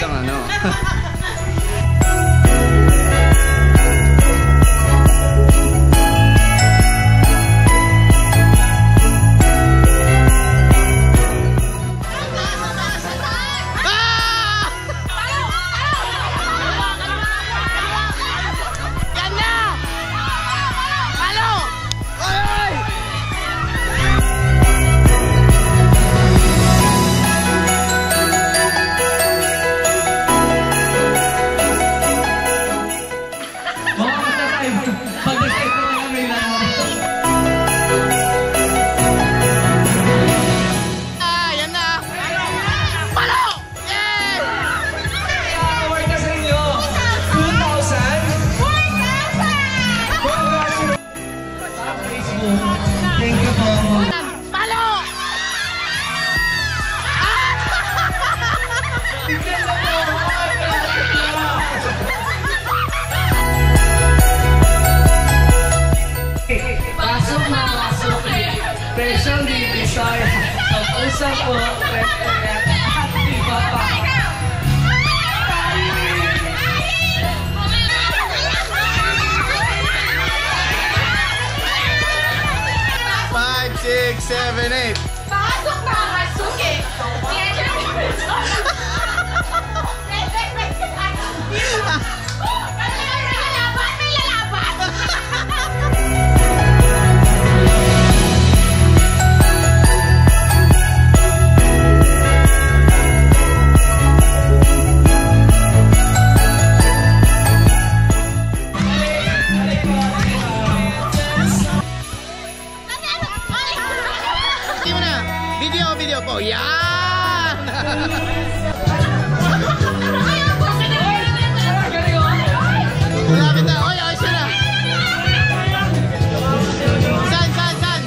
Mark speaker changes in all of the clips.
Speaker 1: 当然了。Thank you po.
Speaker 2: Palo!
Speaker 1: Tignan na po. Pasok na pasok. Special divisoy. Ang usap po, restaurant at
Speaker 3: six, seven, eight.
Speaker 2: Video, video po. Yan! Malapit na. Oy, ayos na. San, san, san?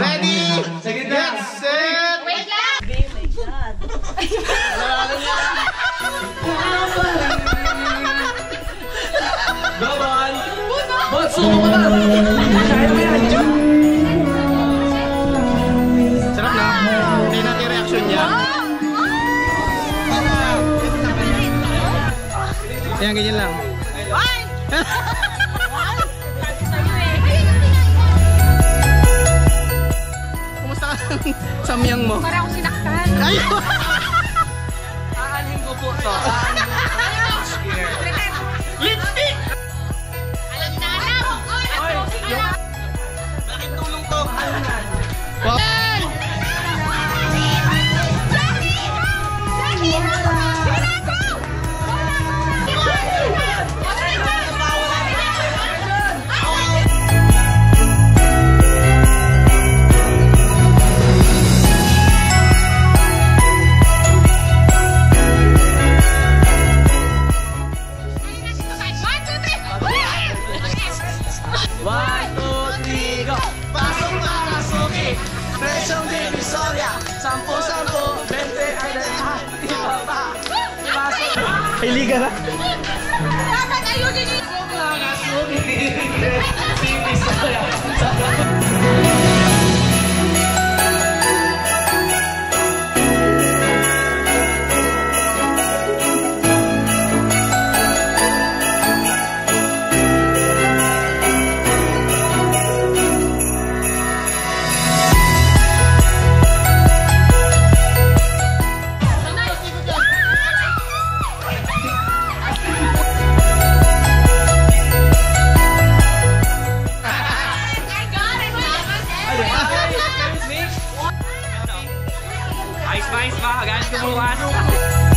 Speaker 2: Ready? Get set.
Speaker 4: Wait lang!
Speaker 1: Go, Bon! Bon, Yan,
Speaker 2: ganyan lang. Kumusta ka? Samyang mo.
Speaker 4: Para
Speaker 1: kasuki! Presyong divisoria! Sampu, sampu, bente, ay, ah, iba pa! Pasok na
Speaker 2: Kailiga na.
Speaker 4: Dapat ayunin niyo!
Speaker 1: kasuki! Divisoria! Vai, vai, vai, gás que vou lá.